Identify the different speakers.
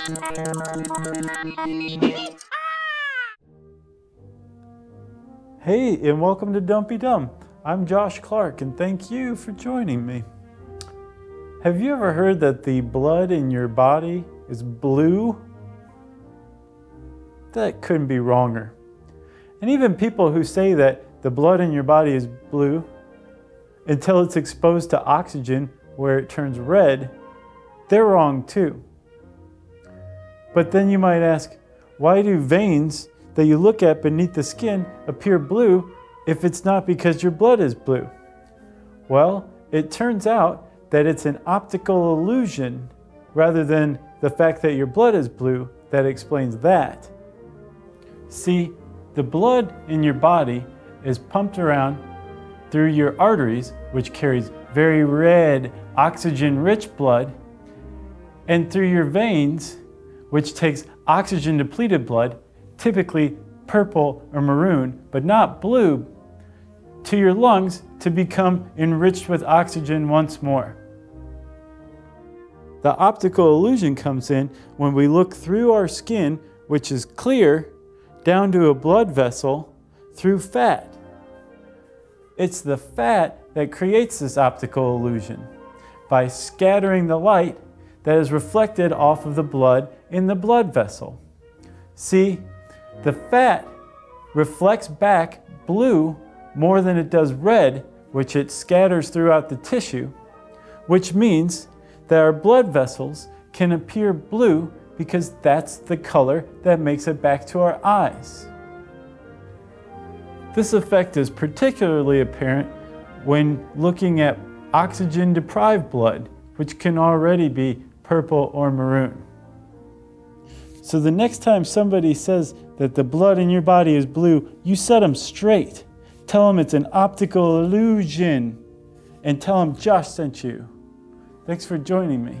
Speaker 1: Hey, and welcome to Be Dumb. I'm Josh Clark, and thank you for joining me. Have you ever heard that the blood in your body is blue? That couldn't be wronger. And even people who say that the blood in your body is blue until it's exposed to oxygen where it turns red, they're wrong too. But then you might ask, why do veins that you look at beneath the skin appear blue if it's not because your blood is blue? Well, it turns out that it's an optical illusion rather than the fact that your blood is blue that explains that. See, the blood in your body is pumped around through your arteries, which carries very red, oxygen rich blood, and through your veins, which takes oxygen depleted blood, typically purple or maroon, but not blue, to your lungs to become enriched with oxygen once more. The optical illusion comes in when we look through our skin, which is clear, down to a blood vessel through fat. It's the fat that creates this optical illusion by scattering the light that is reflected off of the blood in the blood vessel. See, the fat reflects back blue more than it does red, which it scatters throughout the tissue, which means that our blood vessels can appear blue because that's the color that makes it back to our eyes. This effect is particularly apparent when looking at oxygen deprived blood, which can already be purple or maroon. So the next time somebody says that the blood in your body is blue, you set them straight. Tell them it's an optical illusion and tell them Josh sent you. Thanks for joining me.